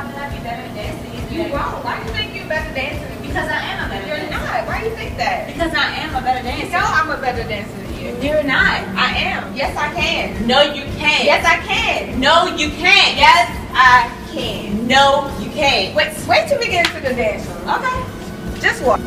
How can I be better at dancing? You won't. Why you think you're better than me? Because I am a better You're dancer. not. Why do you think that? Because I am a better You dancer. know I'm a better dancer than you. You're not. I am. Yes, I can. No, you can't. Yes, I can. No, you can't. Yes, I can. No, you can't. Wait, wait till we get into the dance room. Okay. Just walk.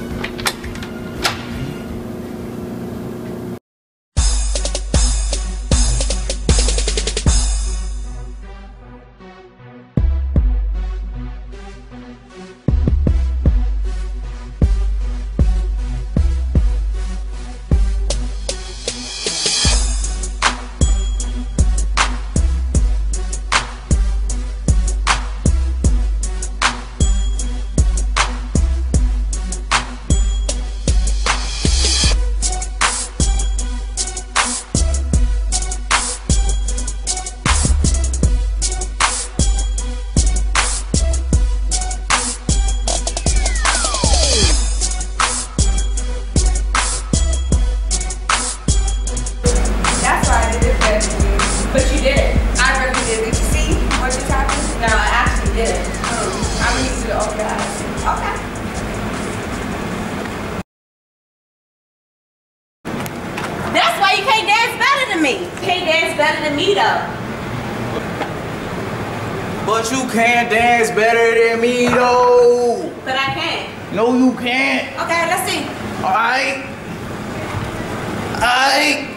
That's why you can't dance better than me. You can't dance better than me though. But you can't dance better than me though. But I can't. No, you can't. Okay, let's see. Alright? Alright? Anything you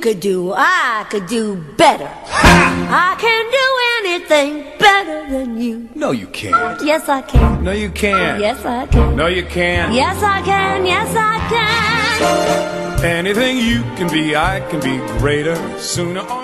could do, I could do better. I can do anything better than you. No, you can't. Yes, I can. No, you can't. Yes, I can. No, you can't. Yes, I can. Yes, I can. Anything you can be, I can be greater sooner or